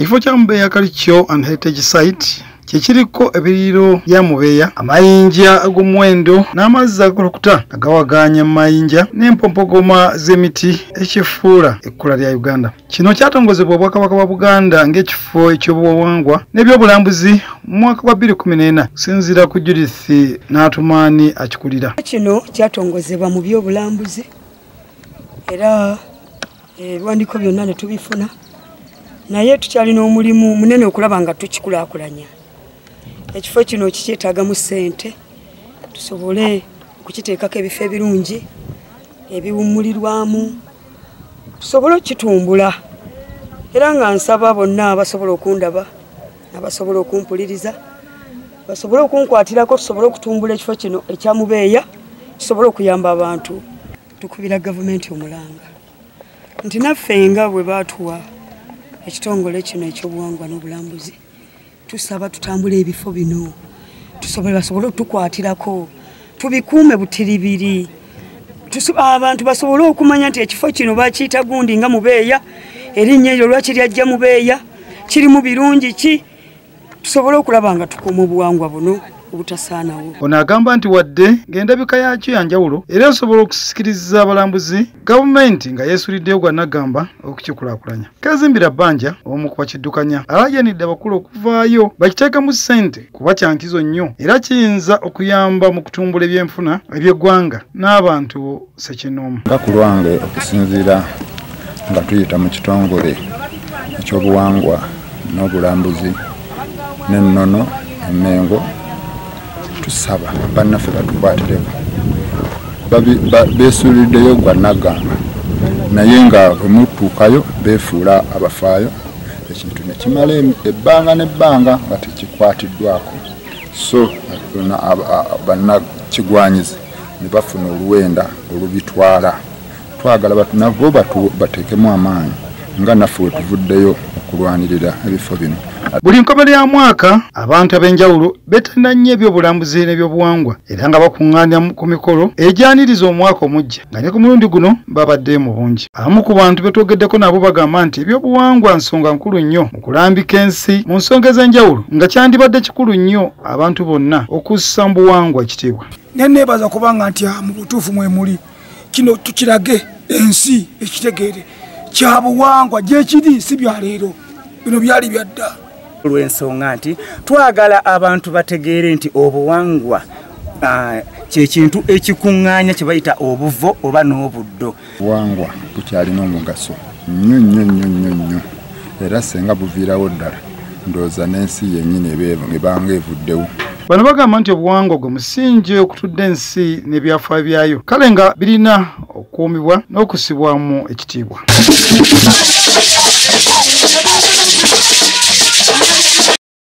ekifo kya mubeya kalikyo and heritage site kyekiriko ebiriro bya mubeya amayinja ag'omuwendo n'amazzi agakulukuta agawaganya mu mayinja n'empompogoma z'emiti ekifuula ekkula lya uganda. Kino kyatongozebwa obwakabaka bwa buganda ng'ekifo ekyobuwangwa n'ebyobulambuzi mu mwaka gwa 2014 okusinziira ku judith n'atumaani akikulira. Kino kyatongozebwa mu byobulambuzi era ebiwandiiko byonna ne tubifuna naye tukyalina omulimu munene okulaba nga tukikulaakulanya. Ekifo kino kikyetaagamu ssente tusobole okukiteekako ebifo ebirungi ebiwummulirwamu tusobole okitumbula era nga nsaba bonna abasobola okundaba abasobola okumpuliriza basobole okunkwatirako tusobole okutumbula ekifo kino ekyamubeeya tusobole okuyamba abantu tukubira gavumenti omulanga. Nti naffe nga bwe baatuwa ekitongole kino ekyobuwangwa n'obulambuzi tusaba tutambule ebifo bino. Tusobole basobole otukwatirako tubikuume butiribiri. Abantu basobole okumanya nti ekifo kino bakiyita gundi nga mubeeya erinnya eryo lwaki lyajja mubeeya kirimu birungi ki? Tusobole okulaba nga tukuuma obuwangwa buno obutasaanawo ono agamba nti wadde ng'endabika yakyo yanjawulo era esobola okusikiriza abalambuzi gavumenti nga yeesuliddeyo gwa nagamba okukikulaakulanya. Kezimbira bbanja omu ku bakiddukanya alajanidde abakulu okuvaayo bakiteekemu ssente kuba kyankizo nnyo era kiyinza okuyamba mu kutumbula ebyenfuna eby'eggwanga n'abantu sekinoomu nga ku lwange okusinziira nga tuyita mu kitongole ekyobuwangwa n'obulambuzi n'ennono emmengo tusaba bannaffe batukwatireko beesuuliddeyo gwa nagamba. Naye nga bwe mutuukayo beefuula abafaayo ekintu ne kimala ebbanga n'ebbanga nga tekikwatiddwako. So bannakigwanyizi ne bafuna oluwenda olubitwala. Twagala nabo bateekemu amaanyi nga naffe we tuvuddeyo okulwanirira ebifo bino buli nkomerero ya mwaka abantu ab'enjawulo beetenda nnyo ebyobulambuzi n'ebyobuwangwa era nga bakuŋŋaanya ku mikolo egyaniriza omwaka omujja nga ne ku mulundi guno babaddeyo mu bungi. Abamu ku bantu betwogeddeko nabo bagamba nti ebyobuwangwa nsonga nkulu nnyo mu kulambika ensi mu nsonga ez'enjawulo nga kyandibadde kikulu nnyo abantu bonna okussa mu buwangwa ekitiibwa. Neneebaza kubanga nti mu butuufu mwe muli. Kino tukirage ensi ekitegeere. Kya buwangwa gyekiri si byaleero bino byali byadda olw'ensonga nti twagala abantu bategeere nti obuwangwa kyekintu ekikuŋŋaanya kye bayita obuvo oba n'obuddo. Buwangwa bukyalina omugaso nnyo nnyo nnyo nnyo nnyo. Era senga buviirawo ddala ndowooza n'ensi yennyini ebanga evuddewo. Bano bagamba nti obuwangwa gwe musingi okutudde ensi n'ebyafaayo byayo. Kale nga birina okukuumibwa n'okussibwamu ekitiibwa